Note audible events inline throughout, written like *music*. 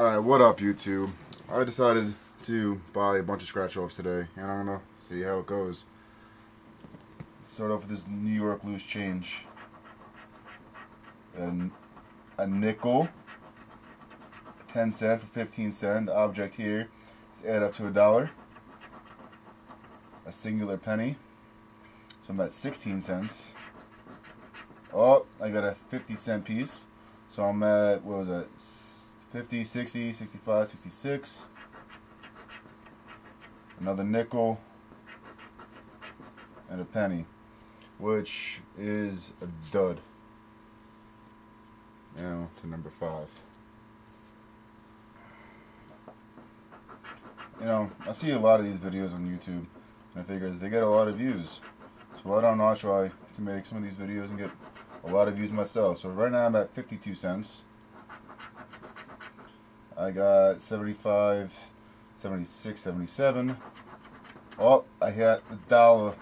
Alright, what up YouTube? I decided to buy a bunch of scratch offs today and I'm gonna see how it goes. Start off with this New York loose change. And a nickel, 10 cent for 15 cent. The object here is add up to a dollar. A singular penny. So I'm at 16 cents. Oh, I got a 50 cent piece. So I'm at, what was that? 50, 60, 65, 66. Another nickel. And a penny. Which is a dud. Now to number five. You know, I see a lot of these videos on YouTube. And I figure they get a lot of views. So why don't I try to make some of these videos and get a lot of views myself. So right now I'm at 52 cents. I got 75, 76, 77. Oh, I got a dollar.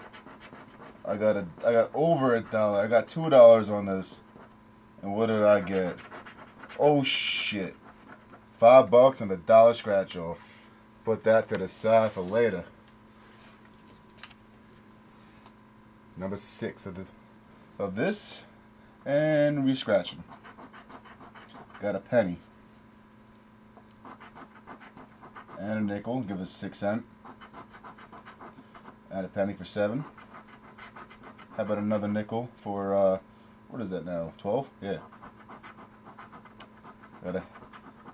I got a, I got over a dollar. I got two dollars on this. And what did I get? Oh shit. Five bucks and a dollar scratch off. Put that to the side for later. Number six of the of this and re-scratching. Got a penny. And a nickel, give us six cent. And a penny for seven. How about another nickel for, uh, what is that now, 12? Yeah. Got a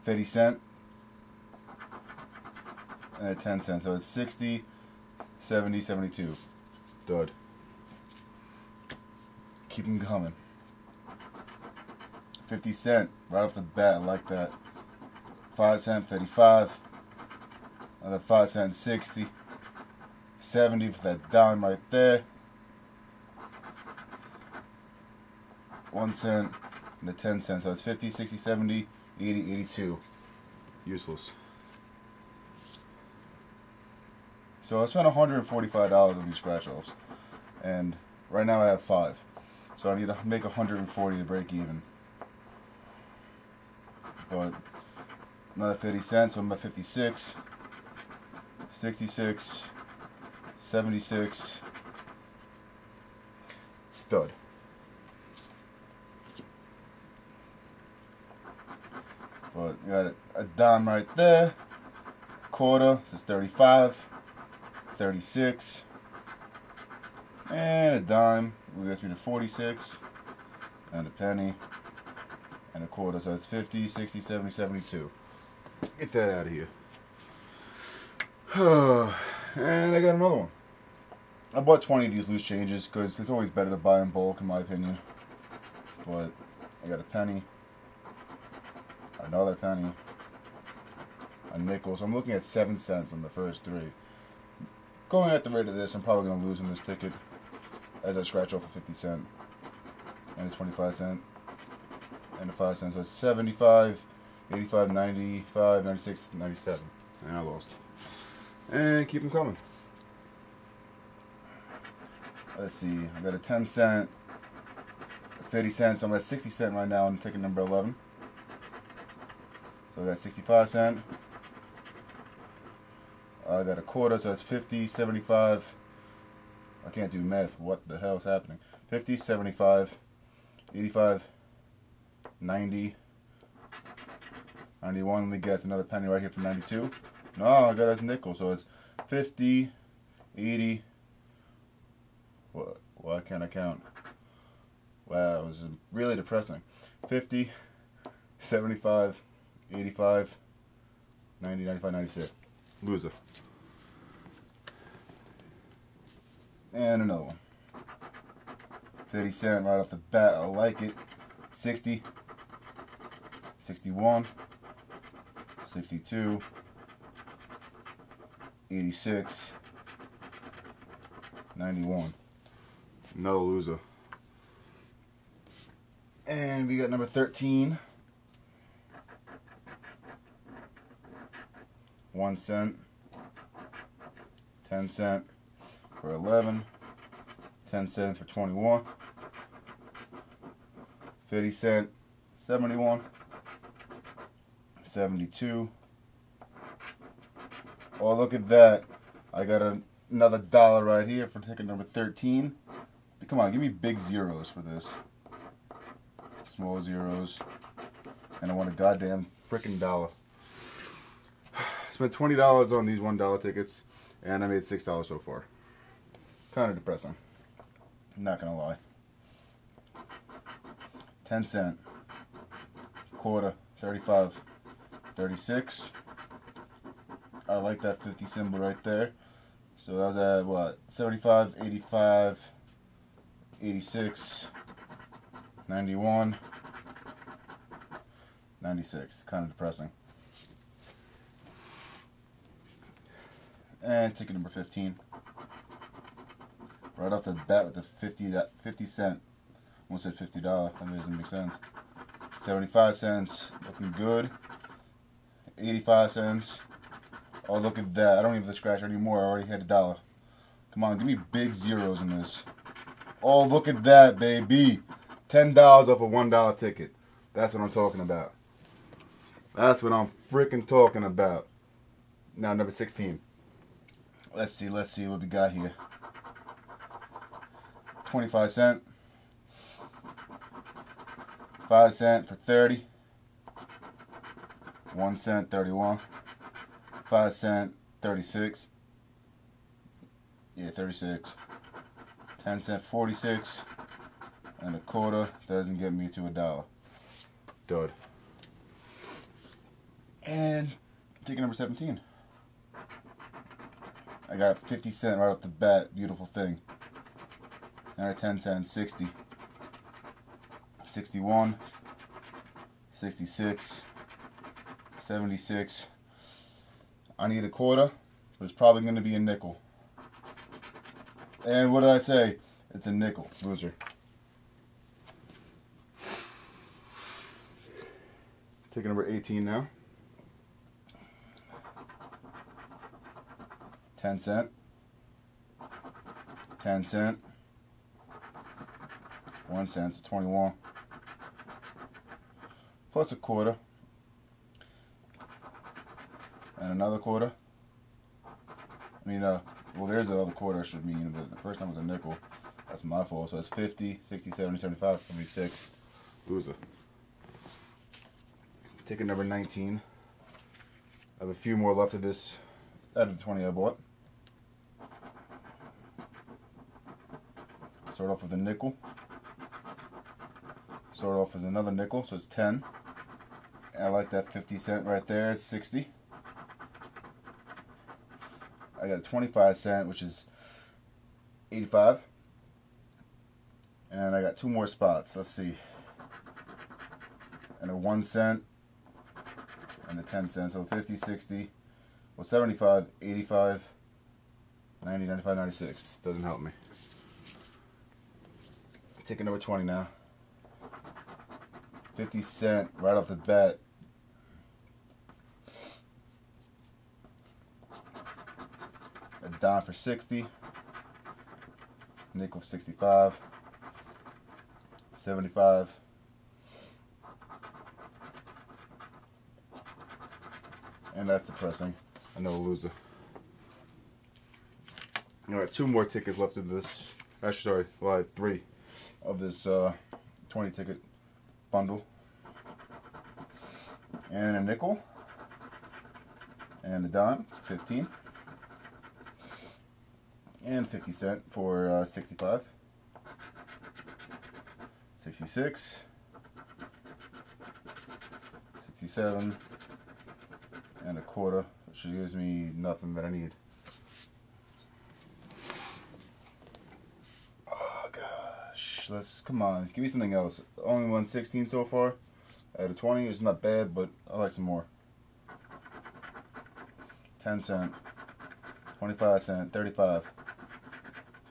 50 cent. And a 10 cent, so it's 60, 70, 72. Dud. Keep them coming. 50 cent right off the bat. I like that. 5 cent 55. Another 5 cent 60. 70 for that dime right there. 1 cent and a 10 cent. So it's 50, 60, 70, 80, 82. Useless. So I spent $145 on these scratch offs. And right now I have 5. So I need to make 140 to break even but another 50 cents, so I'm at 56, 66, 76, stud. But you got a, dime right there, quarter, is 35, 36, and a dime, we gets me to 46, and a penny, and a quarter. So it's 50, 60, 70, 72. Get that out of here. *sighs* and I got another one. I bought 20 of these loose changes because it's always better to buy in bulk in my opinion. But I got a penny, another penny, a nickel. So I'm looking at 7 cents on the first three. Going at the rate of this, I'm probably going to lose in this ticket as I scratch off a 50 cent and a 25 cent and the 5 cents. So it's 75, 85, 95, 96, 97. And I lost. And keep them coming. Let's see. I got a 10 cent, 30 cents. I'm at 60 cent right now on ticket number 11. So I got 65 cent. I got a quarter, so that's 50, 75. I can't do math. What the hell is happening? 50, 75, 85, 90, 91. Let me guess another penny right here for 92. No, I got a nickel, so it's 50, 80. What? Why can't I count? Wow, it was really depressing. 50, 75, 85, 90, 95, 96. Loser. And another one. 50 cent right off the bat. I like it. 60, 61, 62, 86, 91. Another loser. And we got number 13. One cent, 10 cent for 11, 10 cent for 21, 50 cent, 71, 72. Oh, look at that. I got a, another dollar right here for ticket number 13. Come on, give me big zeros for this. Small zeros. And I want a goddamn freaking dollar. *sighs* Spent $20 on these $1 tickets, and I made $6 so far. Kind of depressing. Not gonna lie. 10 cent. Quarter. 35. 36. I like that 50 symbol right there. So that was at what? 75, 85, 86, 91, 96. Kind of depressing. And ticket number 15. Right off the bat with the 50, that 50 cent. Almost said $50. That doesn't make sense. 75 cents. Looking good. 85 cents. Oh, look at that. I don't need the scratch anymore. I already had a dollar. Come on, give me big zeros in this. Oh, look at that, baby. $10 off a $1 ticket. That's what I'm talking about. That's what I'm freaking talking about. Now, number 16. Let's see, let's see what we got here. 25 cent. 5 cent for 30. 1 cent, 31. 5 cent, 36. Yeah, 36. 10 cent, 46. And a quarter doesn't get me to a dollar. Dud. And ticket number 17. I got 50 cent right off the bat. Beautiful thing. Another 10 cent, 60. 61. 66. 76. I need a quarter, but it's probably going to be a nickel. And what did I say? It's a nickel. Loser. Ticket number 18 now. 10 cent. 10 cent. 1 cent, so 21. Plus a quarter and another quarter. I mean, uh, well, there's the other quarter I should mean, but the first time was a nickel. That's my fault. So it's 50, 60, 70, 75, 76. Loser. Ticket number 19. I have a few more left of this out of the 20 I bought. Start off with a nickel. Start off with another nickel, so it's 10. I like that 50 cent right there, it's 60. I got a 25 cent, which is 85. And I got two more spots. Let's see. And a 1 cent and a 10 cent. So 50, 60, well 75, 85, 90, 95, 96. Doesn't help me. Ticket number 20 now. 50 cent right off the bat. Dime for 60, nickel for 65, 75, and that's depressing. Another loser. All right, two more tickets left of this. Actually, sorry, well, I three of this uh, 20 ticket bundle. And a nickel. And a dime, 15 and 50 cent for uh, 65 66 67 and a quarter which gives me nothing that I need. Oh gosh. Let's come on. Give me something else. Only 116 so far. Out of 20 it's not bad but I like some more. 10 cent. 25 cent. 35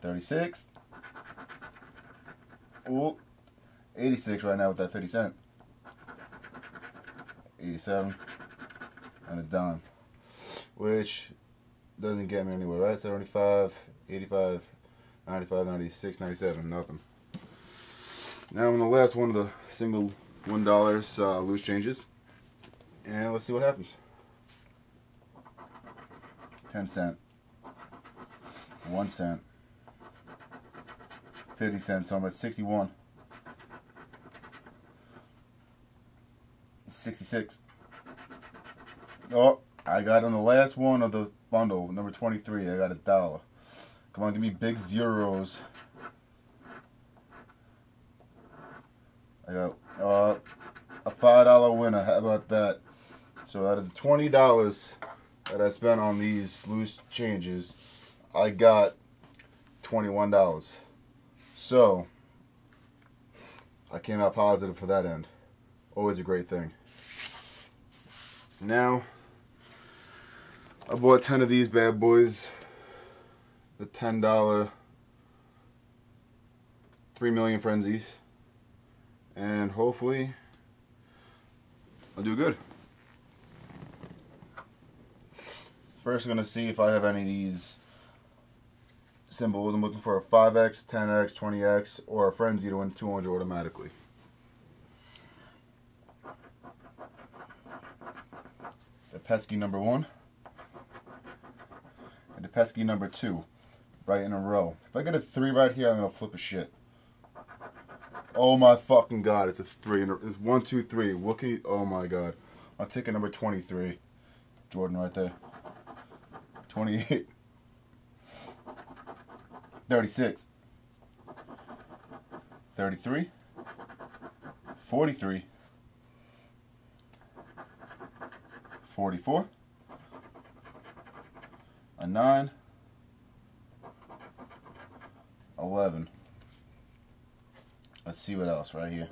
36. Ooh, 86 right now with that 50 cent. 87 and a dime. Which doesn't get me anywhere, right? 75, 85, 95, 96, 97, nothing. Now I'm on the last one of the single $1 uh, loose changes. And let's see what happens. 10 cent. 1 cent. 50 cents, so I'm at 61. 66. Oh, I got on the last one of the bundle, number 23, I got a dollar. Come on, give me big zeros. I got uh, a $5 winner. How about that? So out of the $20 that I spent on these loose changes, I got $21. So, I came out positive for that end. Always a great thing. Now, I bought 10 of these bad boys. The $10 3 million frenzies. And hopefully, I'll do good. First, I'm going to see if I have any of these symbols. I'm looking for a 5x, 10x, 20x, or a frenzy to win 200 automatically. The pesky number one. And the pesky number two. Right in a row. If I get a three right here, I'm going to flip a shit. Oh my fucking god, it's a three. It's one, two, three. You, oh my god. Take a number 23. Jordan right there. 28. 36. 33. 43. 44. A 9. 11. Let's see what else right here.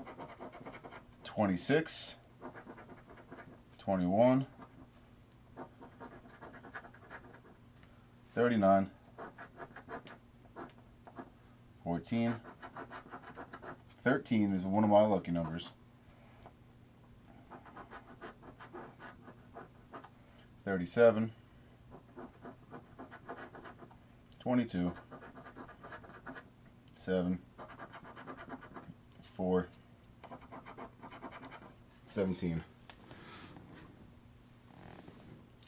26, 21, 39, 14, 13 is one of my lucky numbers. 37, 22, 7, 4, 17.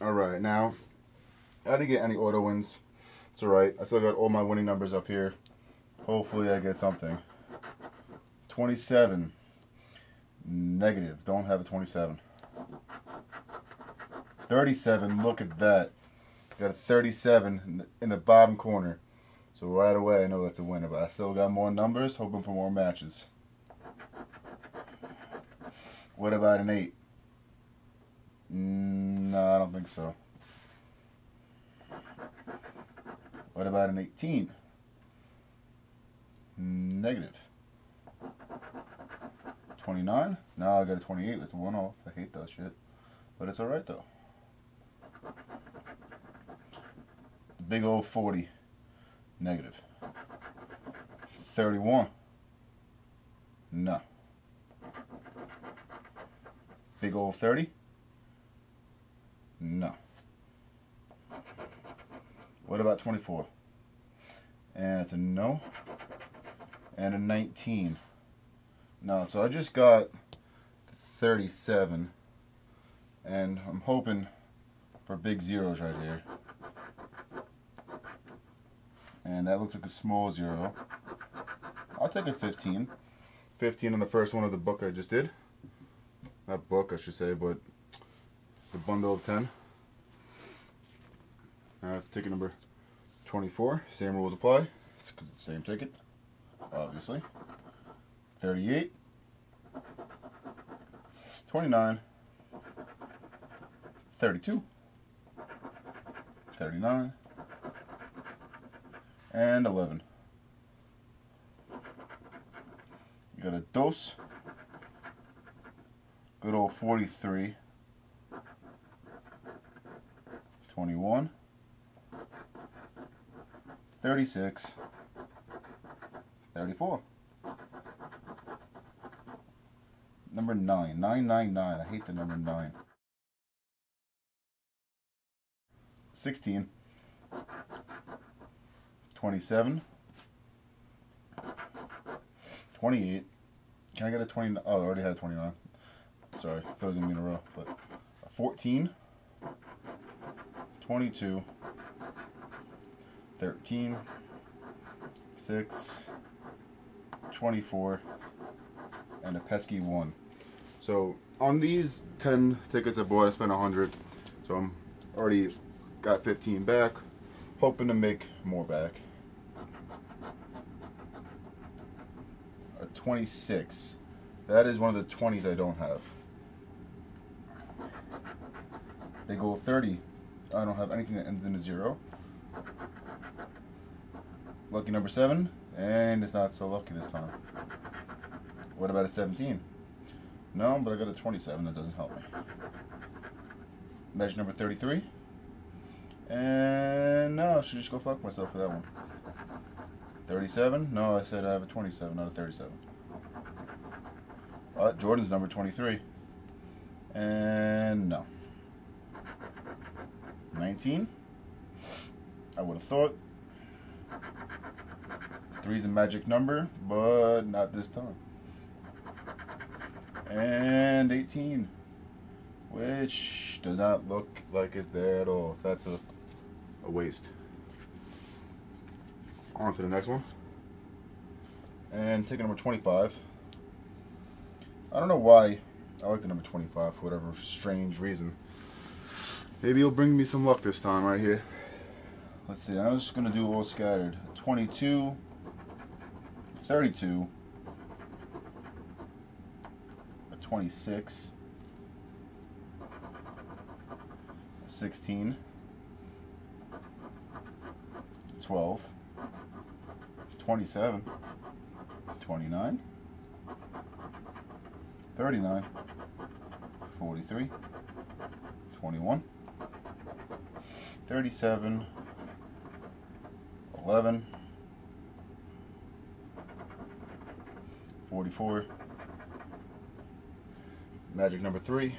Alright, now, I didn't get any auto wins. It's alright. I still got all my winning numbers up here. Hopefully I get something. 27. Negative. Don't have a 27. 37. Look at that. Got a 37 in the bottom corner. So right away I know that's a winner. But I still got more numbers. Hoping for more matches. What about an 8? Mm, no, I don't think so. What about an 18? Negative. 29? Now I got a 28. It's one off. I hate that shit. But it's alright though. Big old 40. Negative. 31. No. Big old 30? No. What about 24? And it's a no. And a 19. No, so I just got 37. And I'm hoping for big zeros right here. And that looks like a small zero. I'll take a 15. 15 on the first one of the book I just did not book I should say, but the bundle of 10. Now ticket number 24, same rules apply, same ticket, obviously. 38, 29, 32, 39, and 11. You got a dose Good old 43. 21. 36. 34. Number 9. 999. I hate the number 9. 16. 27. 28. Can I get a 20? Oh, I already had 29. Sorry, it was going to be in a row, but 14, 22, 13, 6, 24, and a pesky 1. So on these 10 tickets I bought, I spent 100. So I'm already got 15 back. Hoping to make more back. A 26. That is one of the 20s I don't have. They go 30. I don't have anything that ends in a zero. Lucky number 7. And it's not so lucky this time. What about a 17? No, but I got a 27. That doesn't help me. Measure number 33. And no, I should just go fuck myself for that one. 37? No, I said I have a 27, not a 37. Uh, Jordan's number 23. And no. 19? I would have thought. Three's a magic number, but not this time. And 18, which does not look like it's there at all. That's a, a waste. On to the next one. And ticket number 25. I don't know why I like the number 25 for whatever strange reason. Maybe it'll bring me some luck this time right here. Let's see, I'm just going to do all scattered. 22, 32, 26, 16, 12, 27, 29, 39, 43, 21, 37, 11, 44, magic number 3,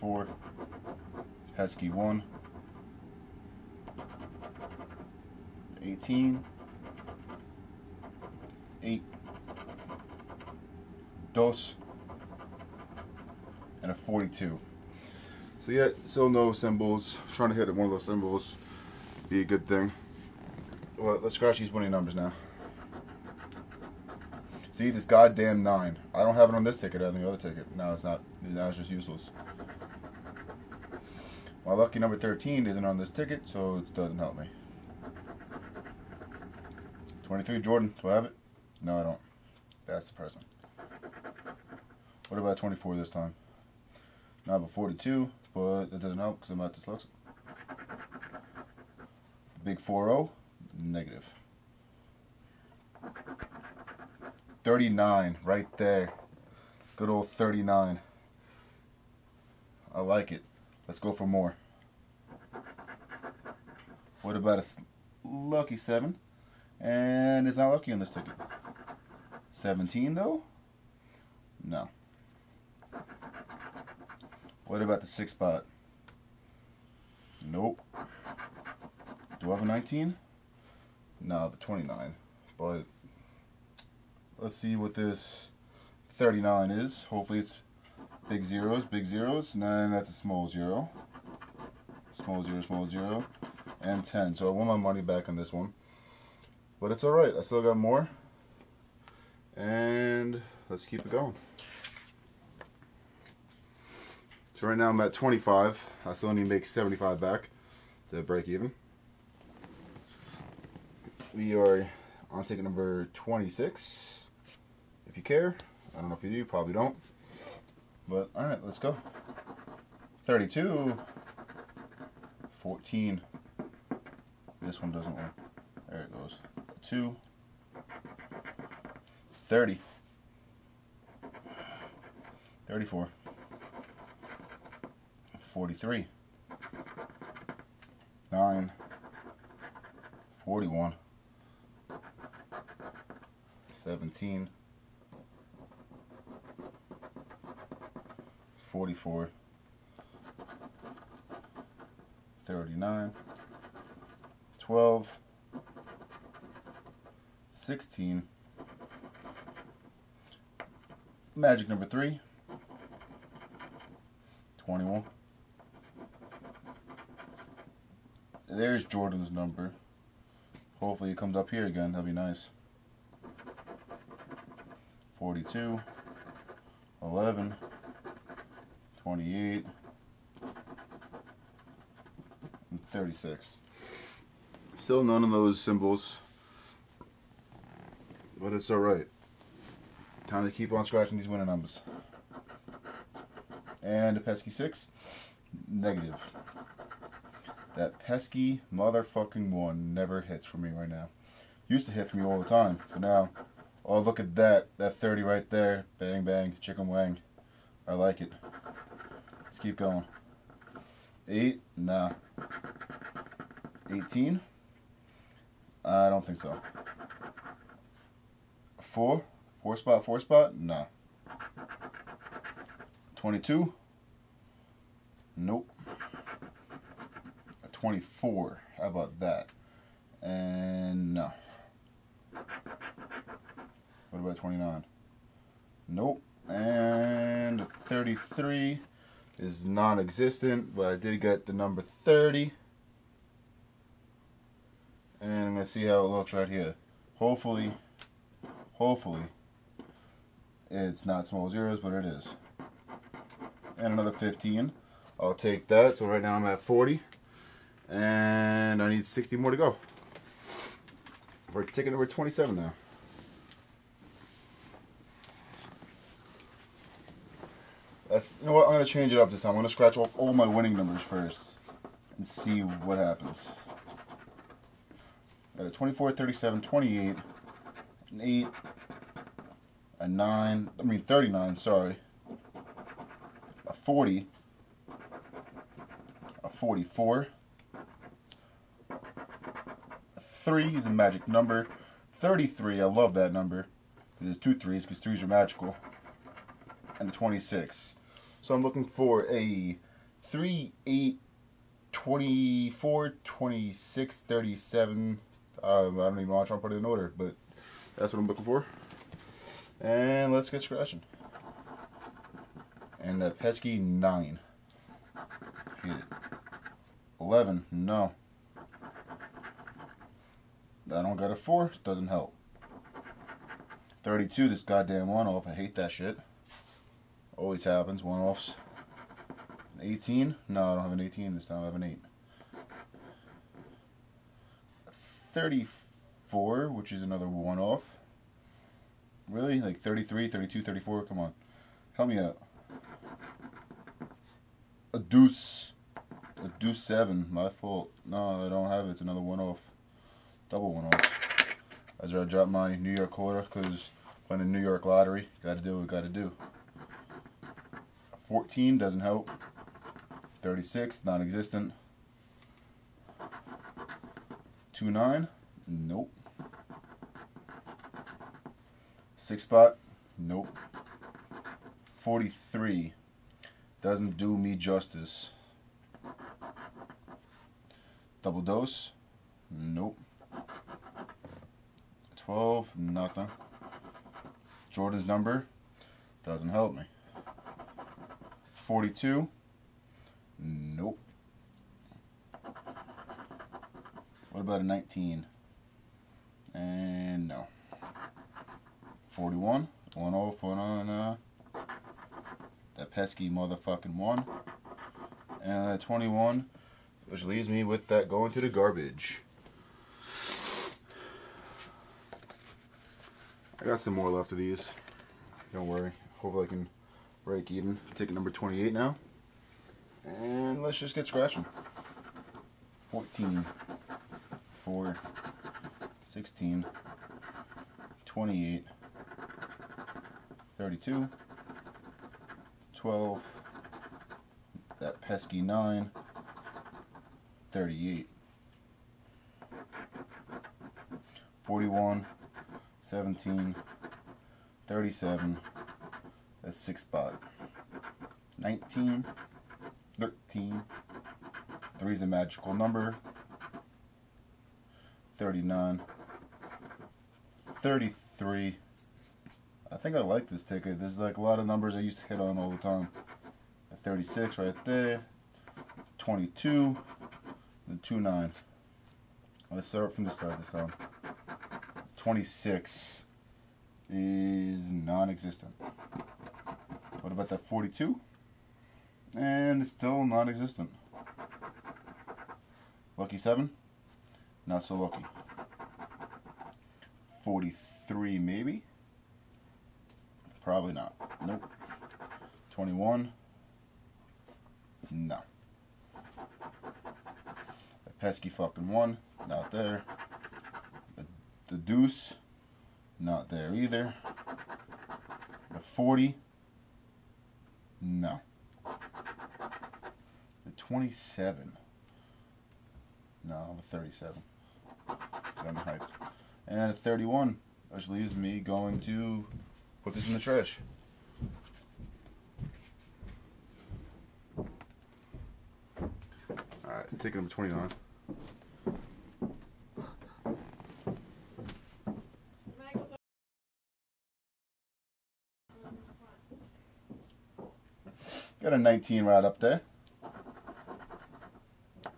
4, pesky 1, 18, 8, dos, and a 42. So yeah, still no symbols. Trying to hit one of those symbols be a good thing. Well, let's scratch these winning numbers now. See this goddamn nine. I don't have it on this ticket. I have the other ticket. Now it's not. Now it's just useless. My lucky number 13 isn't on this ticket, so it doesn't help me. 23 Jordan. Do I have it? No, I don't. That's the person. What about 24 this time? Not a 42, but that doesn't help because I'm not dyslexic. Big 4-0, negative. 39, right there. Good old 39. I like it. Let's go for more. What about a lucky 7? And it's not lucky on this ticket. 17 though? No. What about the six spot? Nope. Do I have a 19? No, the 29. But let's see what this 39 is. Hopefully it's big zeros, big zeros. And then that's a small zero. Small zero, small zero. And 10. So I want my money back on this one. But it's alright. I still got more. And let's keep it going. So right now I'm at 25. I still need to make 75 back to break even. We are on ticket number 26. If you care. I don't know if you do, probably don't. But alright, let's go. 32. 14. This one doesn't work. There it goes. 2. 30. 34. 43, 9, 41, 17, 44, 39, 12, 16, magic number 3, 21. There's Jordan's number. Hopefully it comes up here again. That'd be nice. 42, 11, 28, and 36. Still none of those symbols. But it's alright. Time to keep on scratching these winning numbers. And a pesky 6. Negative. That pesky motherfucking one never hits for me right now. Used to hit for me all the time, but now, oh look at that, that 30 right there. Bang bang, chicken wang. I like it. Keep going. 8, nah. 18? I don't think so. 4? 4 spot, 4 spot? Nah. 22? Nope. 24. How about that? And no. What about 29? Nope. And 33 is non-existent, but I did get the number 30. And I'm going to see how it looks right here. Hopefully, hopefully, it's not small zeros, but it is. And another 15. I'll take that. So right now I'm at 40. And I need 60 more to go. We're taking over 27 now. That's, you know what, I'm going to change it up this time. I'm going to scratch off all my winning numbers first and see what happens. Got a 24, 37, 28, an 8, a 9, I mean 39, sorry, a 40, a 44, a three is a magic number. 33, I love that number. There's two threes because threes are magical. And a 26. So I'm looking for a 3, 8, 24, 26, 37. Um, I don't even to try to put it in order, but that's what I'm looking for. And let's get scratching. And that pesky 9. Hit it. 11, no. I don't got a 4, doesn't help. 32, this goddamn one off. I hate that shit. Always happens, one offs. 18? No, I don't have an 18 this time, I have an 8. 34, which is another one off. Really? Like 33, 32, 34? Come on. Help me out. A deuce. A deuce 7. My fault. No, I don't have it. It's another one off double one off. As I drop my New York quarter because playing the New York lottery, gotta do what gotta do. 14 doesn't help. 36, non-existent. 2-9, nope. 6 spot, nope. 43, doesn't do me justice. Double dose, nope. 12, nothing. Jordan's number doesn't help me. 42, nope. What about a 19? And no. 41, one off, one on, uh, that pesky motherfucking one. And 21, which leaves me with that going to the garbage. I got some more left of these. Don't worry. Hopefully I can break even. Ticket number 28 now. And let's just get scratching. 14, 4, 16, 28, 32, 12, that pesky 9, 38, 41, 17, 37, six spot. 19, 13, 3 is a magical number, 39, 33, I think I like this ticket. There's like a lot of numbers I used to hit on all the time. 36 right there. 22. And 2 9. Let's start from the start this time. 26 is non existent. What about that 42? And it's still non existent. Lucky 7? Not so lucky. 43 maybe? Probably not. Nope. 21? No. The pesky fucking 1? Not there. The, the deuce? Not there either. The 40? No. The 27? No, the 37. I'm hyped. And at 31, which leaves me going to put this in the trash. Alright, ticket number 29. A 19 right up there. *laughs*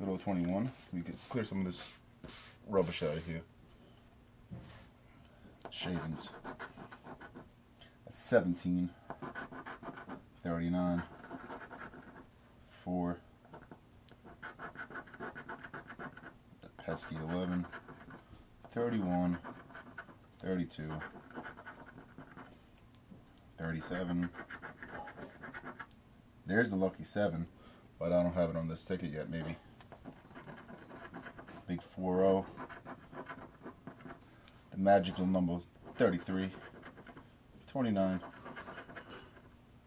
Little 21. We can clear some of this rubbish out of here. Shavings. A 17. 39. 4. A pesky 11. 31. 32. 37. There's the lucky 7, but I don't have it on this ticket yet, maybe. Big 4-0. The magical number 33. 29.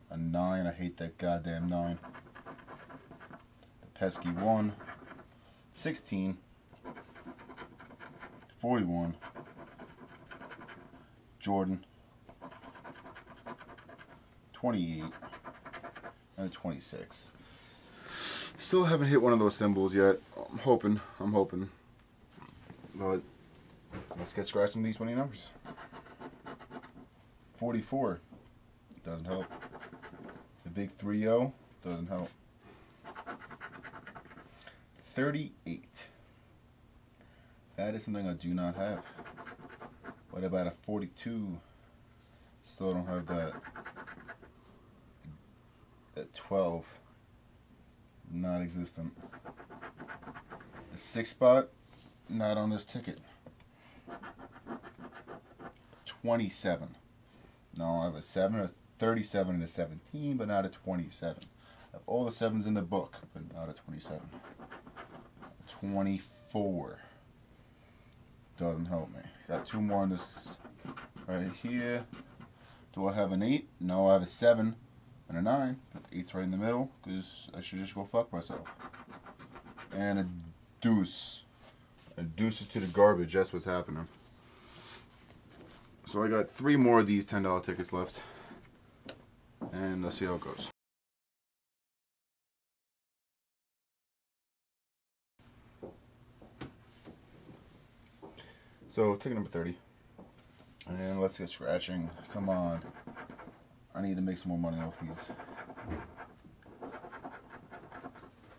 A 9. I hate that goddamn 9. The pesky 1. 16. 41. Jordan. 28 and 26. Still haven't hit one of those symbols yet. I'm hoping. I'm hoping. But let's get scratching these 20 numbers. 44 doesn't help. The big 3 0 doesn't help. 38. That is something I do not have. What about a 42? Still don't have that at 12 non-existent. The six spot not on this ticket. 27 no I have a 7 a 37 and a 17 but not a 27 I have all the sevens in the book but not a 27 24 doesn't help me. Got two more on this right here. Do I have an 8 no I have a 7 and a 9. Eight's right in the middle, because I should just go fuck myself. And a deuce. A deuce is to the garbage, that's what's happening. So I got three more of these $10 tickets left. And let's see how it goes. So, ticket number 30. And let's get scratching. Come on. I need to make some more money off these.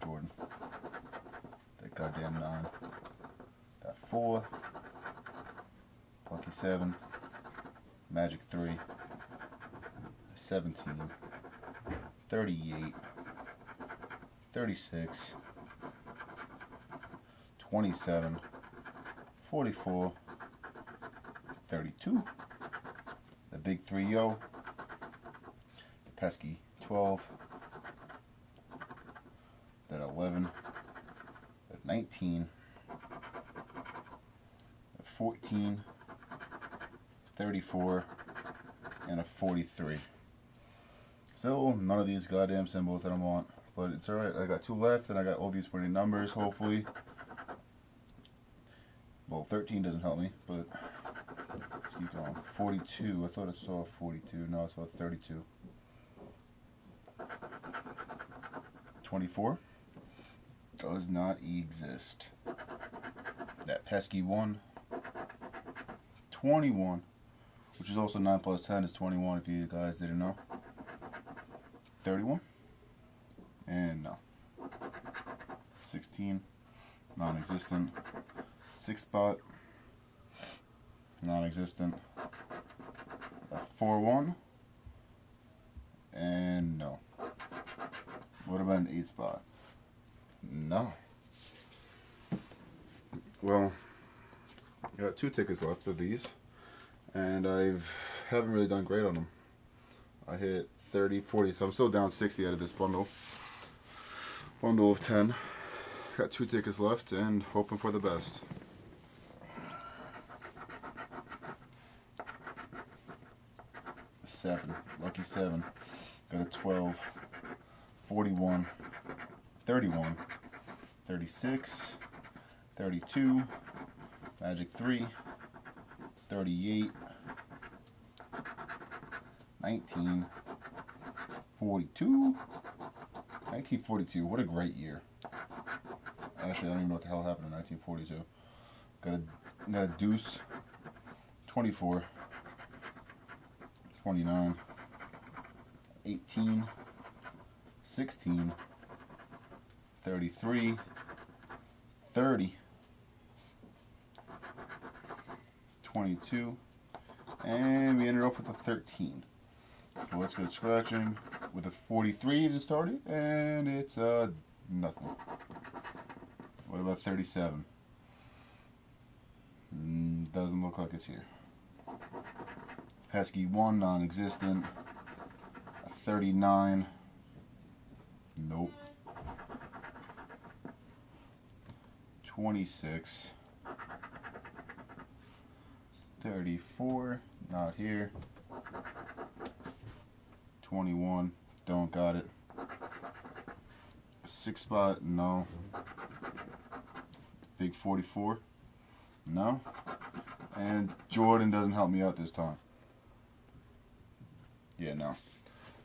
Jordan. That goddamn nine. That four. Lucky seven. Magic three. 17. 38. 36. 27. 44. 32. The big 3 yo pesky 12, that 11, that 19, that 14, 34, and a 43. So none of these goddamn symbols that I want, but it's alright. I got two left, and I got all these pretty numbers, hopefully. Well, 13 doesn't help me, but let's keep going. 42, I thought I saw 42, no, I saw 32. 24 does not exist. That pesky 1, 21, which is also 9 plus 10 is 21 if you guys didn't know. 31. And no. 16. Non-existent. 6 spot. Non-existent. 4-1. And no. What about an 8 spot? No. Well, I got two tickets left of these, and I haven't really done great on them. I hit 30, 40, so I'm still down 60 out of this bundle. Bundle of 10. Got two tickets left and hoping for the best. Seven, lucky seven. Got a 12, 41, 31, 36, 32, Magic 3, 38, 19, 42, 1942. What a great year. Actually, I don't even know what the hell happened in 1942. Got a, got a deuce, 24, 29, 18, 16, 33, 30, 22, and we ended off with a 13. So let's get scratching with a 43 to start it, and it's uh, nothing. What about 37? Mm, doesn't look like it's here. Pesky 1, non-existent. 39. Nope. 26. 34. Not here. 21. Don't got it. Six spot. No. Big 44. No. And Jordan doesn't help me out this time. Yeah, no.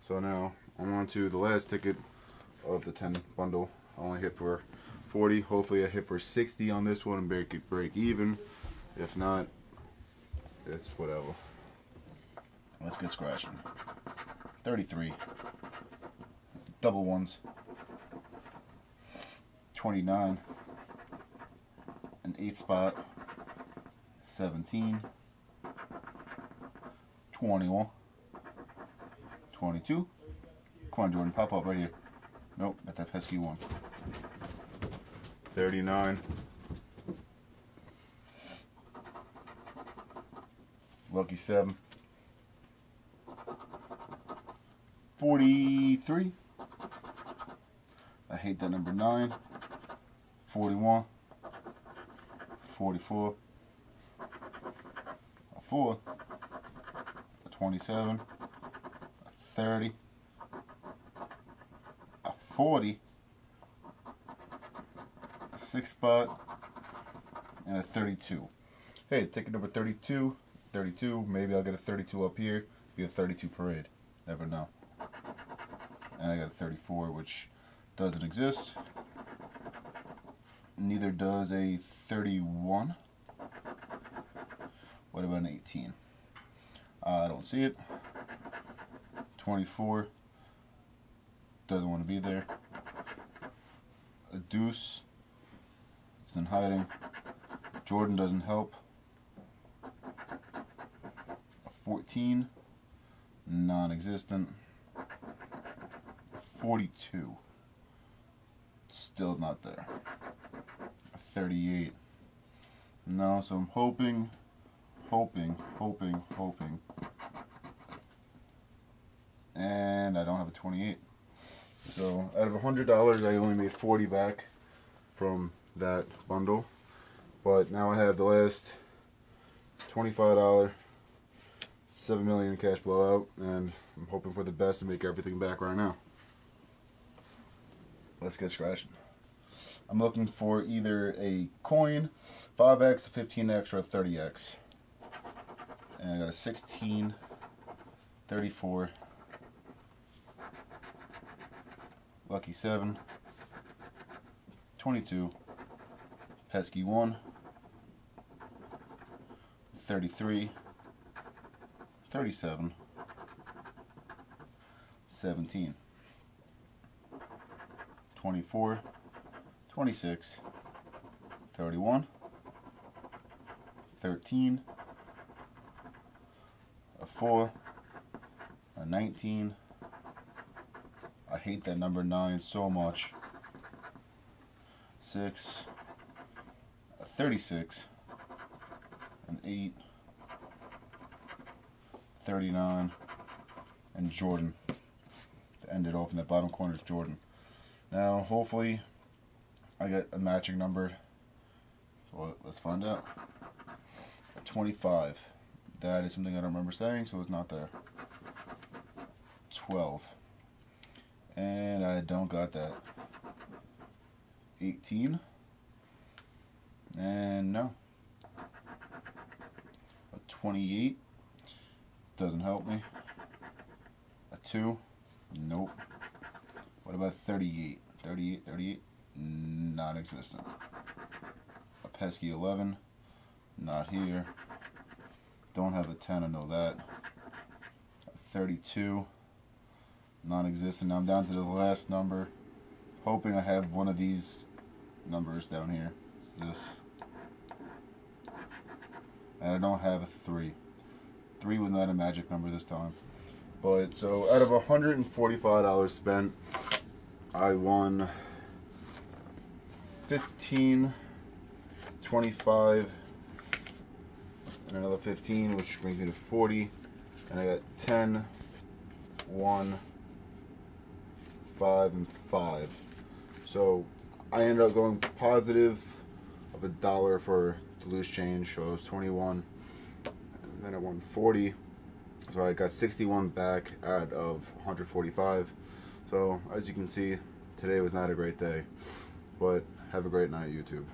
So now I'm on to the last ticket of the 10 bundle. I only hit for 40. Hopefully I hit for 60 on this one and break it break even. If not, it's whatever. Let's get scratching. 33. Double ones. 29. An 8 spot. 17. 21. 22. Come on, Jordan, pop up right here. Nope, at that pesky one. 39. Lucky 7. 43. I hate that number 9. 41. 44. A 4. A 27. A 30. A 40. 6 spot. And a 32. Hey, ticket number 32. 32. Maybe I'll get a 32 up here. Be a 32 parade. Never know. And I got a 34, which doesn't exist. Neither does a 31. What about an 18? Uh, I don't see it. 24. Doesn't want to be there. A deuce. Hiding. Jordan doesn't help. 14, non-existent. 42, still not there. 38, no, so I'm hoping, hoping, hoping, hoping. And I don't have a 28. So out of $100, I only made 40 back from that bundle. But now I have the last $25 seven million cash blowout, and I'm hoping for the best to make everything back right now. Let's get scratching. I'm looking for either a coin, 5x, 15x, or 30x. And I got a 16, 34, lucky 7, 22, pesky 1, 33, 37, 17. 24, 26, 31, 13, a 4, a 19. I hate that number 9 so much. 6, a 36, an 8, 39, and Jordan. To end it off in the bottom corner is Jordan. Now, hopefully, I get a matching number. So let's find out. 25. That is something I don't remember saying, so it's not there. 12. And I don't got that. 18. And no. A 28. Doesn't help me. A 2. Nope. What about 38? 38, 38? Non-existent. A pesky 11. Not here. Don't have a 10, I know that. A 32. Non-existent. Now I'm down to the last number. Hoping I have one of these numbers down here. This. And I don't have a 3. 3 was not a magic number this time. But so out of $145 spent, I won 15, 25, and another 15, which brings me to 40. And I got 10, 1, 5, and 5. So I ended up going positive of a dollar for loose change. So it was 21. And then I won 40. So I got 61 back out of 145. So as you can see, today was not a great day. But have a great night, YouTube.